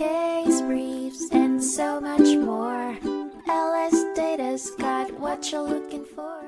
case briefs, and so much more. LS Data's got what you're looking for.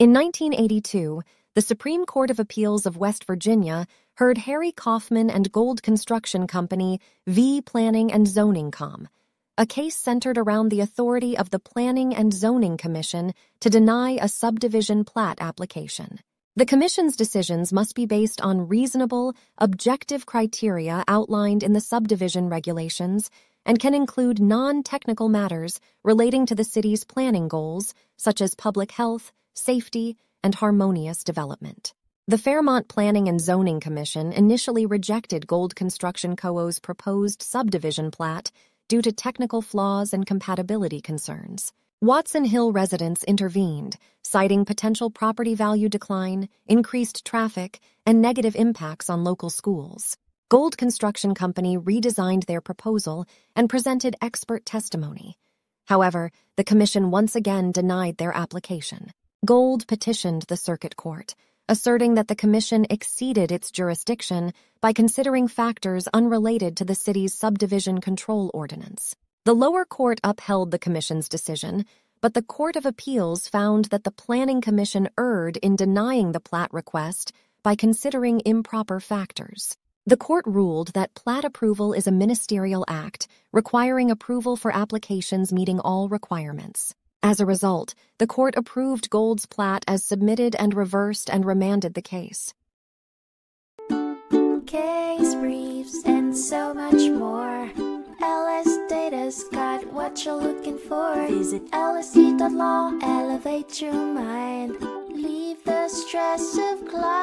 In 1982, the Supreme Court of Appeals of West Virginia heard Harry Kaufman and Gold Construction Company v. Planning and Zoning Com, a case centered around the authority of the Planning and Zoning Commission to deny a subdivision plat application. The Commission's decisions must be based on reasonable, objective criteria outlined in the subdivision regulations and can include non technical matters relating to the city's planning goals, such as public health, safety, and harmonious development. The Fairmont Planning and Zoning Commission initially rejected Gold Construction Co.'s proposed subdivision plat due to technical flaws and compatibility concerns. Watson Hill residents intervened, citing potential property value decline, increased traffic, and negative impacts on local schools. Gold Construction Company redesigned their proposal and presented expert testimony. However, the commission once again denied their application. Gold petitioned the circuit court, asserting that the commission exceeded its jurisdiction by considering factors unrelated to the city's subdivision control ordinance. The lower court upheld the commission's decision, but the Court of Appeals found that the Planning Commission erred in denying the plat request by considering improper factors. The court ruled that plat approval is a ministerial act requiring approval for applications meeting all requirements. As a result, the court approved Gold's plat as submitted and reversed and remanded the case. Case briefs, What you're looking for. Visit lsd.law, elevate your mind. Leave the stress of class.